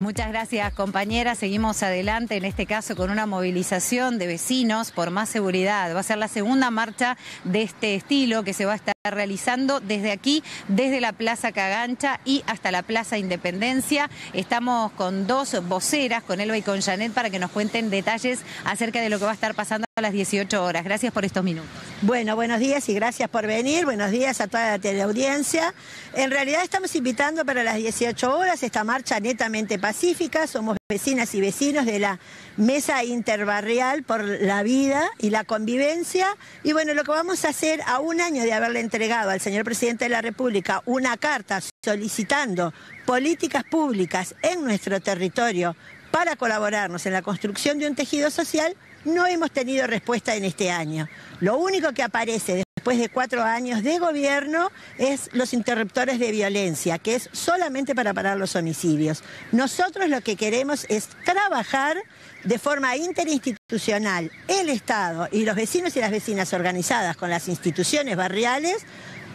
Muchas gracias compañeras. Seguimos adelante en este caso con una movilización de vecinos por más seguridad. Va a ser la segunda marcha de este estilo que se va a estar realizando desde aquí, desde la Plaza Cagancha y hasta la Plaza Independencia. Estamos con dos voceras, con Elba y con Janet, para que nos cuenten detalles acerca de lo que va a estar pasando a las 18 horas. Gracias por estos minutos. Bueno, buenos días y gracias por venir. Buenos días a toda la teleaudiencia. En realidad estamos invitando para las 18 horas esta marcha netamente pacífica. Somos vecinas y vecinos de la Mesa Interbarrial por la Vida y la Convivencia. Y bueno, lo que vamos a hacer a un año de haberle entregado al señor presidente de la República una carta solicitando políticas públicas en nuestro territorio para colaborarnos en la construcción de un tejido social, no hemos tenido respuesta en este año. Lo único que aparece después de cuatro años de gobierno es los interruptores de violencia, que es solamente para parar los homicidios. Nosotros lo que queremos es trabajar de forma interinstitucional, el Estado y los vecinos y las vecinas organizadas con las instituciones barriales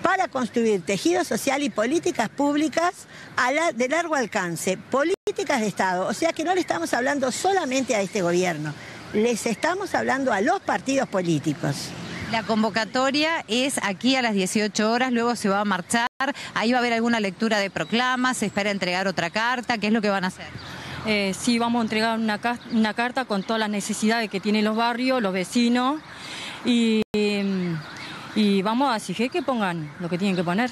para construir tejido social y políticas públicas de largo alcance, políticas de Estado. O sea que no le estamos hablando solamente a este gobierno, les estamos hablando a los partidos políticos. La convocatoria es aquí a las 18 horas, luego se va a marchar, ahí va a haber alguna lectura de proclamas, se espera entregar otra carta, ¿qué es lo que van a hacer? Eh, sí, vamos a entregar una, una, carta con todas las necesidades que tienen los barrios, los vecinos, y, y vamos a exigir que pongan lo que tienen que poner.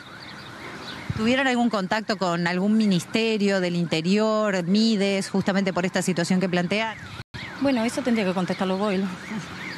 ¿Tuvieron algún contacto con algún ministerio del interior, Mides, justamente por esta situación que plantean? Bueno, eso tendría que contestarlo vos.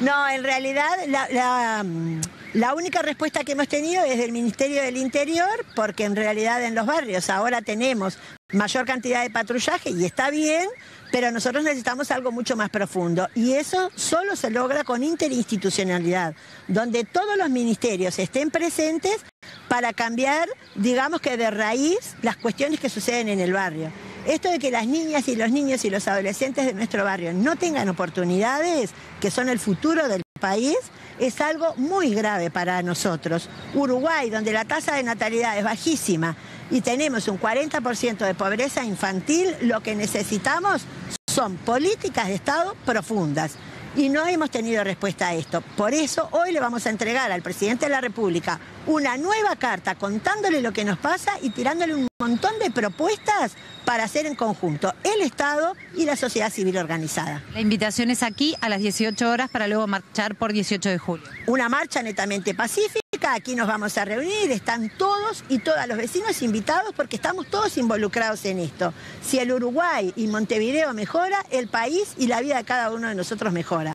No, en realidad la, única respuesta que hemos tenido es del Ministerio del Interior, porque en realidad en los barrios ahora tenemos mayor cantidad de patrullaje y está bien, pero nosotros necesitamos algo mucho más profundo. Y eso solo se logra con interinstitucionalidad, donde todos los ministerios estén presentes para cambiar, digamos que de raíz, las cuestiones que suceden en el barrio. Esto de que las niñas y los niños y los adolescentes de nuestro barrio no tengan oportunidades, que son el futuro del país, es algo muy grave para nosotros. Uruguay, donde la tasa de natalidad es bajísima y tenemos un 40% de pobreza infantil, lo que necesitamos son políticas de Estado profundas y no hemos tenido respuesta a esto. Por eso hoy le vamos a entregar al presidente de la República una nueva carta contándole lo que nos pasa y tirándole un montón de propuestas para hacer en conjunto el Estado y la sociedad civil organizada. La invitación es aquí a las 18 horas para luego marchar por 18 de julio. Una marcha netamente pacífica, aquí nos vamos a reunir, están todos y todas los vecinos invitados porque estamos todos involucrados en esto. Si el Uruguay y Montevideo mejora, el país y la vida de cada uno de nosotros mejora.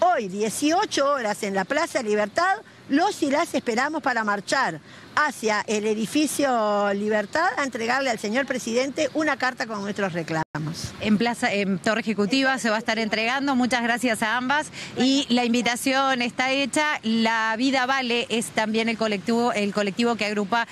Hoy, 18 horas en la Plaza Libertad, los y las esperamos para marchar hacia el edificio Libertad a entregarle al señor presidente una carta con nuestros reclamos. En Plaza, en Torre Ejecutiva se va a estar entregando, muchas gracias a ambas y la invitación está hecha, La Vida Vale es también el colectivo, el colectivo que agrupa